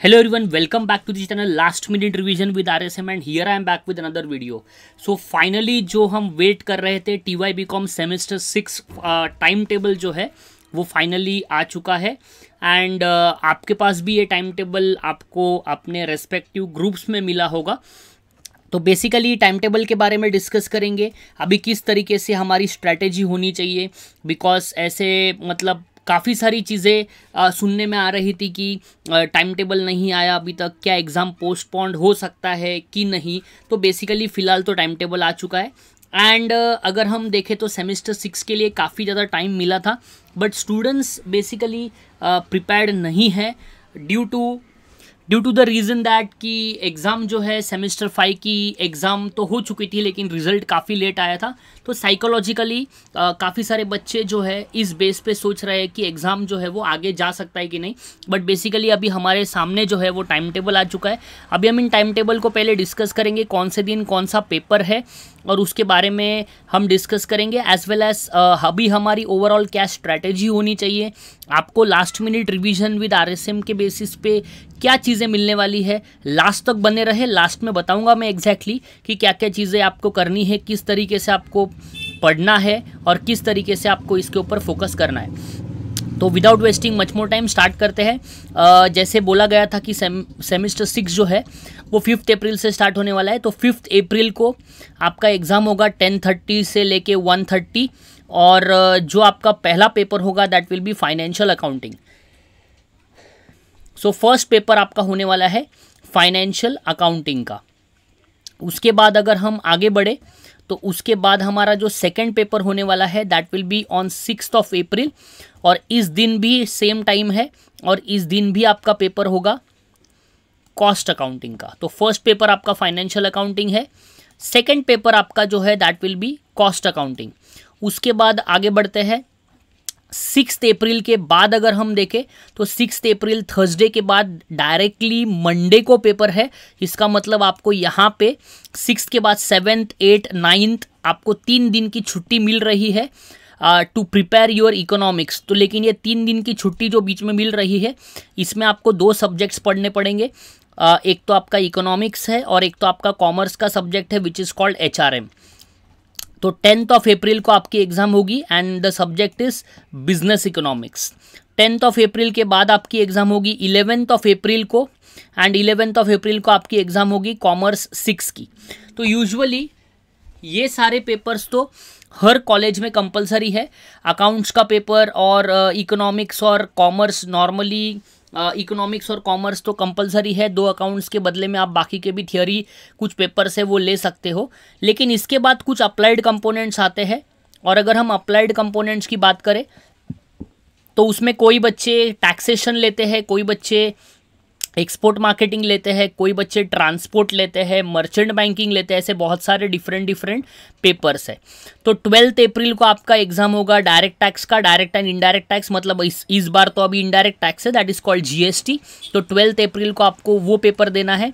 Hello everyone, welcome back to the channel. Last Minute Revision with RSM and here I am back with another video. So finally जो हम वेट कर रहे थे T Y B com semester six time table जो है वो finally आ चुका है। एंड uh, आपके पास भी ये टाइम टेबल आपको अपने रेस्पेक्टिव ग्रुप्स में मिला होगा। तो बेसिकली टाइम टेबल के बारे में डिस्कस करेंगे। अभी किस तरीके से हमारी स्ट्रैटेजी होनी चाहिए। बिकॉज़ ऐसे मतलब काफ़ी सारी चीज़ें सुनने में आ रही थी कि टाइम टेबल नहीं आया अभी तक क्या एग्ज़ाम पोस्टपोन्ड हो सकता है कि नहीं? तो बेसिकली फ़िलहाल तो टाइम टेबल आ चुका है। एंड uh, अगर हम देखें तो सेमेस्टर सिक्स के लिए काफ़ी ज़्यादा टाइम मिला था बट स्टूडेंट्स बेसिकली प्रिपेयर्ड नहीं है due to due to the reason that कि एग्ज़ाम जो है सेमेस्टर फाइव की एग्ज़ाम तो हो चुकी थी, लेकिन रिज़ल्ट काफ़ी लेट आया था। तो साइकोलॉजिकली काफ़ी सारे बच्चे जो है, इस बेस पे सोच रहे हैं कि एग्ज़ाम जो है, वो आगे जा सकता है कि नहीं। बट बेसिकली अभी हमारे सामने जो है, वो टाइम टेबल आ चुका है। अभी हम इन टाइम टेबल को पहले डिस्कस करेंगे, कौन से दिन, कौन सा पेपर है, और उसके बारे में हम डिस्कस करेंगे। एज वेल एज अभी हमारी ओवरऑल क्या स्ट्रैटेजी होनी चाहिए। आपको last minute revision with RSM के बेसिस पे क्या चीज़ें मिलने वाली है। लास्ट तक बने रहे। लास्ट में बताऊँगा मैं एग्जैक्टली exactly कि क्या क्या चीज़ें आपको करनी है, किस तरीके से आपको पढ़ना है और किस तरीके से आपको इसके ऊपर फोकस करना है। तो without wasting much more time start करते हैं। जैसे बोला गया था कि सेम सेमिस्टर सिक्स जो है, वो फिफ्थ अप्रैल से स्टार्ट होने वाला है। तो फिफ्थ अप्रैल को आपका एग्ज़ाम होगा टेन थर्टी से लेके वन थर्टी और जो आपका पहला पेपर होगा that will be financial accounting so first paper आपका होने वाला है फाइनेंशियल अकाउंटिंग का। उसके बाद अगर हम आगे बढ़े तो उसके बाद हमारा जो सेकंड पेपर होने वाला है that will be on six of April और इस दिन भी सेम टाइम है, और इस दिन भी आपका पेपर होगा कॉस्ट अकाउंटिंग का। तो फ़र्स्ट पेपर आपका फाइनेंशियल अकाउंटिंग है सेकंड पेपर आपका जो है that will be cost accounting उसके बाद आगे बढ़ते हैं सिक्स अप्रैल के बाद अगर हम देखें तो सिक्स अप्रैल थर्सडे के बाद डायरेक्टली मंडे को पेपर है इसका मतलब आपको यहाँ पे सिक्स के बाद सेवेंथ एट नाइन्थ आपको तीन दिन की छुट्टी मिल रही है टू प्रिपेयर योर इकोनॉमिक्स तो लेकिन ये तीन दिन की छुट्टी जो बीच में मिल रही है इसमें आपको दो सब्जेक्ट्स पढ़ने पड़ेंगे। uh, एक तो आपका इकोनॉमिक्स है और एक तो आपका कॉमर्स का सब्जेक्ट है विच इज़ कॉल्ड एचआरएम तो टेंथ ऑफ़ अप्रैल को आपकी एग्ज़ाम होगी and the subject is business economics. Tenth of April के बाद आपकी एग्ज़ाम होगी इलेवेंथ ऑफ़ अप्रैल को एंड इलेवेंथ ऑफ़ अप्रैल को आपकी एग्ज़ाम होगी कॉमर्स सिक्स की। तो यूजुअली ये सारे पेपर्स तो हर कॉलेज में कंपलसरी है। अकाउंट्स का पेपर और इकोनॉमिक्स और कॉमर्स नॉर्मली इकोनॉमिक्स और कॉमर्स तो कंपलसरी है, दो अकाउंट्स के बदले में आप बाकी के भी थियोरी कुछ पेपर से वो ले सकते हो। लेकिन इसके बाद कुछ अप्लाइड कंपोनेंट्स आते हैं, और अगर हम अप्लाइड कंपोनेंट्स की बात करें तो उसमें कोई बच्चे टैक्सेशन लेते हैं, कोई बच्चे एक्सपोर्ट मार्केटिंग लेते हैं, कोई बच्चे ट्रांसपोर्ट लेते हैं मर्चेंट बैंकिंग लेते हैं, ऐसे बहुत सारे डिफरेंट डिफरेंट पेपर्स है। तो ट्वेल्थ अप्रैल को आपका एग्ज़ाम होगा डायरेक्ट टैक्स का डायरेक्ट एंड इनडायरेक्ट टैक्स मतलब इस इस बार तो अभी इनडायरेक्ट टैक्स है दैट इज़ कॉल्ड जीएसटी तो ट्वेल्थ अप्रैल को आपको वो पेपर देना है।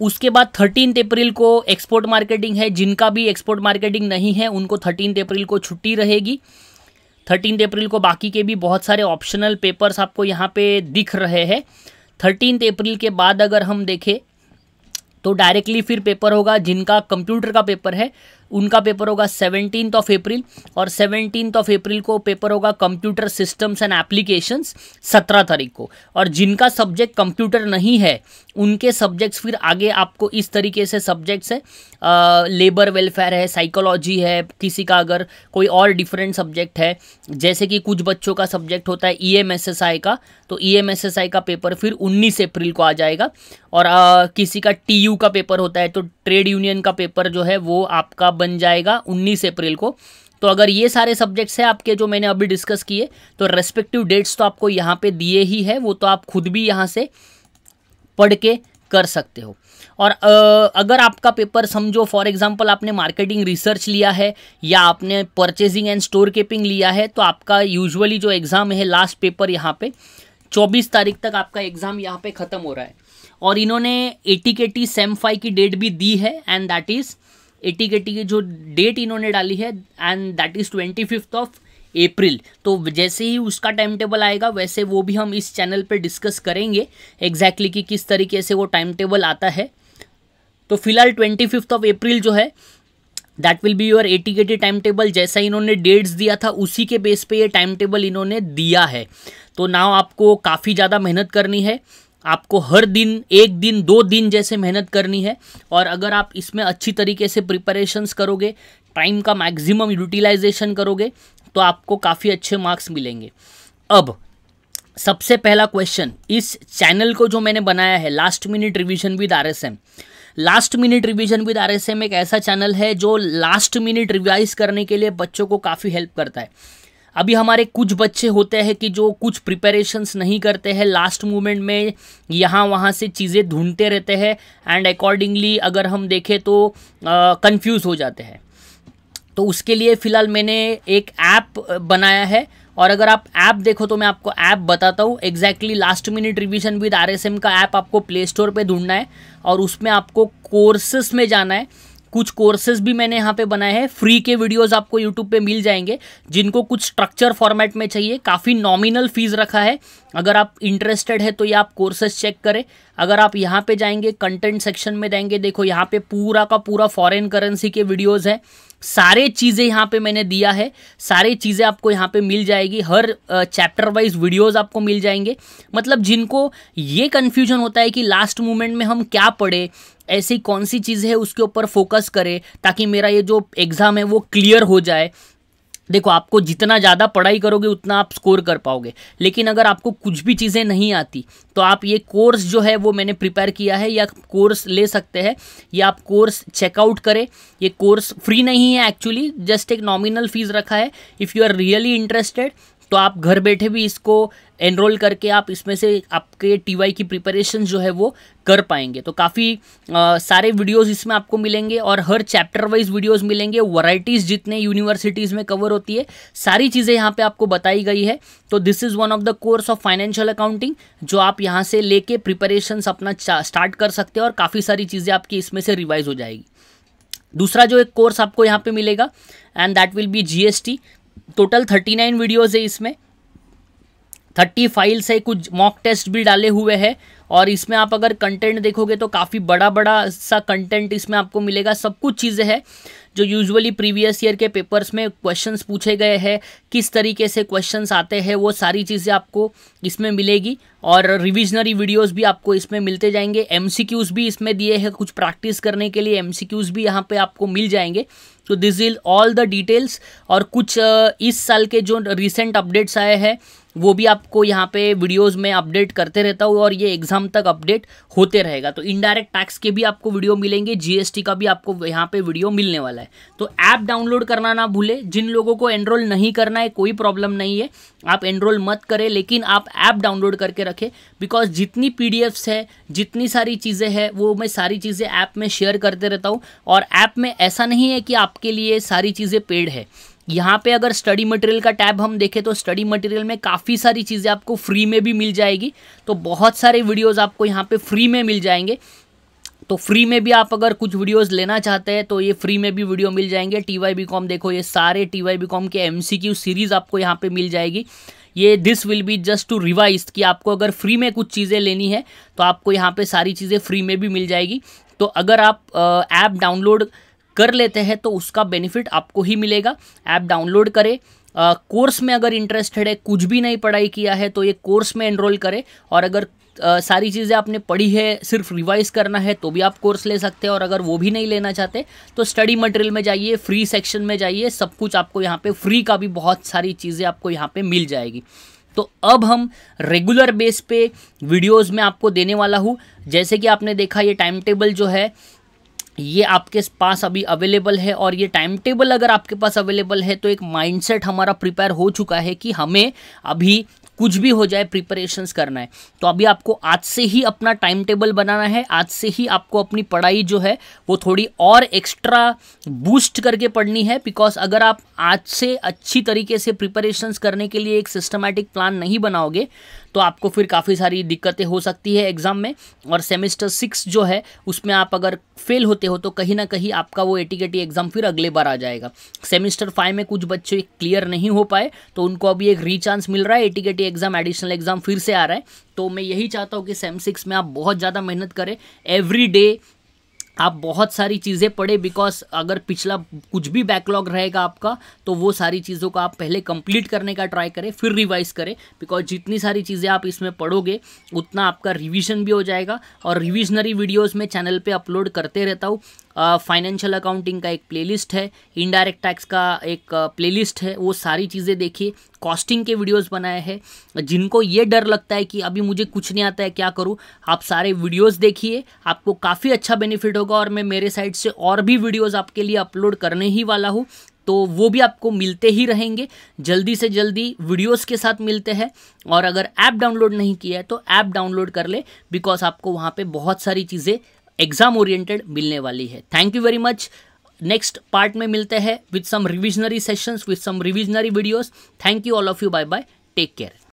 उसके बाद थर्टीन अप्रैल को एक्सपोर्ट मार्केटिंग है, जिनका भी एक्सपोर्ट मार्केटिंग नहीं है, उनको थर्टीन अप्रैल को छुट्टी रहेगी। थर्टीन अप्रैल को बाकी के भी बहुत सारे ऑप्शनल पेपर्स आपको यहाँ पे दिख रहे हैं। थर्टीन अप्रैल के बाद अगर हम देखें तो डायरेक्टली फिर पेपर होगा, जिनका कंप्यूटर का पेपर है उनका पेपर होगा सेवनटीन ऑफ़ अप्रैल और सेवनटीन ऑफ़ अप्रैल को पेपर होगा कंप्यूटर सिस्टम्स एंड एप्लीकेशंस सत्रह तारीख को। और जिनका सब्जेक्ट कंप्यूटर नहीं है उनके सब्जेक्ट्स फिर आगे आपको इस तरीके से सब्जेक्ट्स है लेबर वेलफेयर है साइकोलॉजी है किसी का अगर कोई और डिफरेंट सब्जेक्ट है जैसे कि कुछ बच्चों का सब्जेक्ट होता है ई e का तो ई e का पेपर फिर उन्नीस अप्रैल को आ जाएगा। और आ, किसी का टीयू का पेपर होता है तो ट्रेड यूनियन का पेपर जो है वो आपका बन जाएगा 19 अप्रैल को। तो अगर ये सारे सब्जेक्ट्स हैं आपके जो मैंने अभी डिस्कस किए तो रेस्पेक्टिव डेट्स तो आपको यहाँ पे दिए ही है, वो तो आप खुद भी यहाँ से पढ़ के कर सकते हो। और अगर आपका पेपर समझो फॉर एग्जांपल आपने मार्केटिंग रिसर्च लिया है, या आपने परचेजिंग एंड स्टोर कीपिंग लिया है तो आपका यूजुअली जो एग्ज़ाम है लास्ट पेपर यहाँ पे 24 तारीख तक आपका एग्ज़ाम यहाँ पे ख़त्म हो रहा है। और इन्होंने A K T sem five की डेट भी दी है and that is AT K T की जो डेट इन्होंने डाली है and that is twenty fifth of April तो जैसे ही उसका टाइम टेबल आएगा, वैसे वो भी हम इस चैनल पे डिस्कस करेंगे एग्जैक्टली exactly कि किस तरीके से वो टाइम टेबल आता है. तो फ़िलहाल ट्वेंटी फिफ्थ ऑफ़ अप्रैल जो है that will be your AT के टाइम टेबल जैसा इन्होंने डेट्स दिया था, उसी के बेस पे ये टाइम टेबल इन्होंने दिया है. तो नाव आपको काफ़ी ज़्यादा मेहनत करनी है. आपको हर दिन, एक दिन, दो दिन जैसे मेहनत करनी है और अगर आप इसमें अच्छी तरीके से प्रिपरेशंस करोगे टाइम का मैक्सिमम यूटिलाइजेशन करोगे तो आपको काफ़ी अच्छे मार्क्स मिलेंगे। अब, सबसे पहला क्वेश्चन इस चैनल को जो मैंने बनाया है last minute revision with R S M last minute revision with R S M एक ऐसा चैनल है जो लास्ट मिनट रिवाइज करने के लिए बच्चों को काफ़ी हेल्प करता है। अभी हमारे कुछ बच्चे होते हैं कि जो कुछ प्रिपरेशंस नहीं करते हैं लास्ट मोमेंट में यहाँ वहाँ से चीज़ें ढूंढते रहते हैं एंड अकॉर्डिंगली अगर हम देखें तो कंफ्यूज हो जाते हैं। तो उसके लिए फ़िलहाल मैंने एक ऐप बनाया है और अगर आप ऐप देखो तो मैं आपको ऐप बताता हूँ। Exactly last minute revision with RSM का ऐप आपको प्ले स्टोर पर ढूंढना है और उसमें आपको कोर्सेस में जाना है। कुछ कोर्सेज भी मैंने यहाँ पे बनाए हैं। फ्री के वीडियोस आपको यूट्यूब पे मिल जाएँगे, जिनको कुछ स्ट्रक्चर फॉर्मेट में चाहिए। काफ़ी नॉमिनल फ़ीस रखा है। अगर आप इंटरेस्टेड है तो ये आप कोर्सेज चेक करें। अगर आप यहाँ पे जाएँगे कंटेंट सेक्शन में जाएँगे, देखो यहाँ पे पूरा का पूरा फॉरेन करेंसी के वीडियोज़ हैं। सारे चीज़ें यहाँ पे मैंने दिया है। सारे चीज़ें आपको यहाँ पे मिल जाएगी। हर चैप्टर वाइज वीडियोस आपको मिल जाएँगे। मतलब जिनको ये कन्फ्यूज़न होता है कि लास्ट मोमेंट में हम क्या पढ़े, ऐसी कौन सी चीज़ है, उसके ऊपर फोकस करें, ताकि मेरा ये जो एग्ज़ाम है वो क्लियर हो जाए। देखो, आपको जितना ज़्यादा पढ़ाई करोगे, उतना आप स्कोर कर पाओगे। लेकिन अगर आपको कुछ भी चीज़ें नहीं आती तो आप ये कोर्स जो है, वो मैंने प्रिपेयर किया है, या कोर्स ले सकते हैं, या आप कोर्स चेकआउट करें। ये कोर्स फ्री नहीं है एक्चुअली जस्ट एक नॉमिनल फ़ीस रखा है। If you are really interested तो आप घर बैठे भी इसको एनरोल करके आप इसमें से आपके टी की प्रिपरेशन जो है वो कर पाएँगे। तो काफ़ी सारे वीडियोस इसमें आपको मिलेंगे और हर चैप्टर वाइज वीडियोस मिलेंगे। वैरायटीज़ जितने यूनिवर्सिटीज़ में कवर होती है, सारी चीज़ें यहाँ पे आपको बताई गई है। तो this is one of the course of financial accounting जो आप यहाँ से लेके प्रिपरेशन अपना स्टार्ट कर सकते हैं और काफ़ी सारी चीज़ें आपकी इसमें से रिवाइज हो जाएगी। दूसरा जो एक कोर्स आपको यहाँ पे मिलेगा and that will be GST total thirty nine videos है इसमें। थर्टी फाइल्स है, कुछ मॉक टेस्ट भी डाले हुए हैं। और इसमें आप अगर कंटेंट देखोगे तो काफ़ी बड़ा बड़ा सा कंटेंट इसमें आपको मिलेगा। सब कुछ चीज़ें हैं जो यूजुअली प्रीवियस ईयर के पेपर्स में क्वेश्चंस पूछे गए हैं, किस तरीके से क्वेश्चंस आते हैं, वो सारी चीज़ें आपको इसमें मिलेगी। और रिविजनरी वीडियोस भी आपको इसमें मिलते जाएँगे। एम भी इसमें दिए हैं कुछ प्रैक्टिस करने के लिए। एम भी यहाँ पर आपको मिल जाएँगे। तो this is all the details और कुछ इस साल के जो रिसेंट अपडेट्स आए हैं वो भी आपको यहाँ पे वीडियोस में अपडेट करते रहता हूँ और ये एग्ज़ाम तक अपडेट होते रहेगा। तो इनडायरेक्ट टैक्स के भी आपको वीडियो मिलेंगे जीएसटी का भी आपको यहाँ पे वीडियो मिलने वाला है। तो ऐप डाउनलोड करना ना भूले, जिन लोगों को एनरोल नहीं करना है, कोई प्रॉब्लम नहीं है। आप एनरोल मत करें, लेकिन आप ऐप डाउनलोड करके रखें बिकॉज़ जितनी पी है, जितनी सारी चीज़ें हैं, वो मैं सारी चीज़ें ऐप में शेयर करते रहता हूँ। और ऐप में ऐसा नहीं है कि आपके लिए सारी चीज़ें पेड है। यहाँ पे अगर स्टडी मटेरियल का टैब हम देखें तो स्टडी मटेरियल में काफ़ी सारी चीज़ें आपको फ्री में भी मिल जाएगी। तो बहुत सारे वीडियोस आपको यहाँ पे फ्री में मिल जाएँगे। तो फ्री में भी आप अगर कुछ वीडियोस लेना चाहते हैं तो ये फ्री में भी वीडियो मिल जाएँगे। टी वाई बी कॉम देखो, ये सारे टी वाई बी कॉम के एम सी क्यू सीरीज़ आपको यहाँ पे मिल जाएगी। ये this will be just to revise कि आपको अगर फ्री में कुछ चीज़ें लेनी है तो आपको यहाँ पे सारी चीज़ें फ्री में भी मिल जाएगी। तो अगर आप ऐप डाउनलोड कर लेते हैं तो उसका बेनिफिट आपको ही मिलेगा। ऐप डाउनलोड करें। कोर्स में अगर इंटरेस्टेड है कुछ भी नहीं पढ़ाई किया है तो ये कोर्स में एनरोल करें। और अगर आ, सारी चीज़ें आपने पढ़ी है सिर्फ़ रिवाइज करना है तो भी आप कोर्स ले सकते हैं। और अगर वो भी नहीं लेना चाहते तो स्टडी मटेरियल में जाइए फ्री सेक्शन में जाइए सब कुछ आपको यहाँ पे फ्री का भी बहुत सारी चीज़ें आपको यहाँ पे मिल जाएगी। तो अब हम रेगुलर बेस पे वीडियोस में आपको देने वाला हूँ। जैसे कि आपने देखा ये टाइम टेबल जो है ये आपके पास अभी अवेलेबल है और ये टाइम टेबल अगर आपके पास अवेलेबल है तो एक माइंडसेट हमारा प्रिपेयर हो चुका है कि हमें अभी कुछ भी हो जाए प्रिपरेशंस करना है। तो अभी आपको आज से ही अपना टाइम टेबल बनाना है, आज से ही आपको अपनी पढ़ाई जो है, वो थोड़ी और एक्स्ट्रा बूस्ट करके पढ़नी है बिकॉज़ अगर आप आज से अच्छी तरीके से प्रिपरेशंस करने के लिए एक सिस्टमैटिक प्लान नहीं बनाओगे तो आपको फिर काफ़ी सारी दिक्कतें हो सकती है एग्ज़ाम में। और सेमेस्टर सिक्स जो है, उसमें आप अगर फेल होते हो तो कहीं ना कहीं आपका वो एटीकेटी एग्ज़ाम फिर अगले बार आ जाएगा। सेमेस्टर फाइव में कुछ बच्चे क्लियर नहीं हो पाए तो उनको अभी एक रीचांस मिल रहा है। एटीकेटी एग्ज़ाम एडिशनल एग्ज़ाम फिर से आ रहा है। तो मैं यही चाहता हूँ कि सेम सिक्स में आप बहुत ज़्यादा मेहनत करें। एवरी डे आप बहुत सारी चीज़ें पढ़े बिकॉज़ अगर पिछला कुछ भी बैकलॉग रहेगा आपका तो वो सारी चीज़ों को आप पहले कंप्लीट करने का ट्राई करें, फिर रिवाइज करें बिकॉज़ जितनी सारी चीज़ें आप इसमें पढ़ोगे, उतना आपका रिवीजन भी हो जाएगा। और रिविजनरी वीडियोस मैं चैनल पे अपलोड करते रहता हूँ। फाइनेंशियल अकाउंटिंग का एक प्लेलिस्ट है इनडायरेक्ट टैक्स का एक प्लेलिस्ट है, वो सारी चीज़ें देखिए कॉस्टिंग के वीडियोस बनाए हैं। जिनको ये डर लगता है कि अभी मुझे कुछ नहीं आता है, क्या करूँ? आप सारे वीडियोस देखिए, आपको काफ़ी अच्छा बेनिफिट होगा और मैं मेरे साइड से और भी वीडियोस आपके लिए अपलोड करने ही वाला हूँ। तो वो भी आपको मिलते ही रहेंगे। जल्दी से जल्दी वीडियोस के साथ मिलते हैं और अगर ऐप डाउनलोड नहीं किया है तो ऐप डाउनलोड कर ले बिकॉज़ आपको वहाँ पे बहुत सारी चीज़ें एग्ज़ाम ओरिएंटेड मिलने वाली है। Thank you very much next part में मिलते हैं with some revisionary sessions with some revisionary videos thank you all of you bye bye take care